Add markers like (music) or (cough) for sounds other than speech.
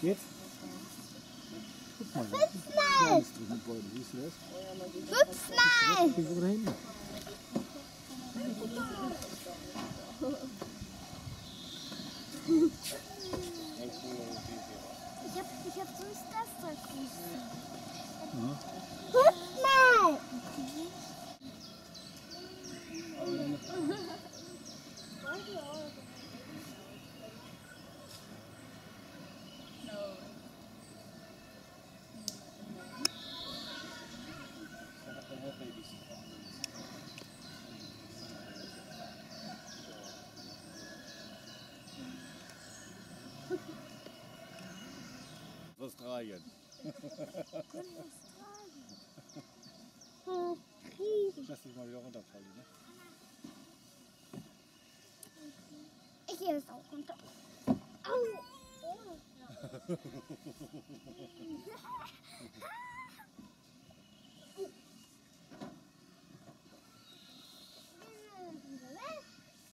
Jetzt? Guck mal. Hüpf Kleines Trockenbeutel, siehst du das? Hüpf mal! Guck mal da hinten. Ich hab, ich hab sonst das. Ja. Hüpf mal! Australien. Hm, riesig. Lass dich mal wieder runterfallen. Ne? Ich gehe jetzt auch runter. Au! (laughs)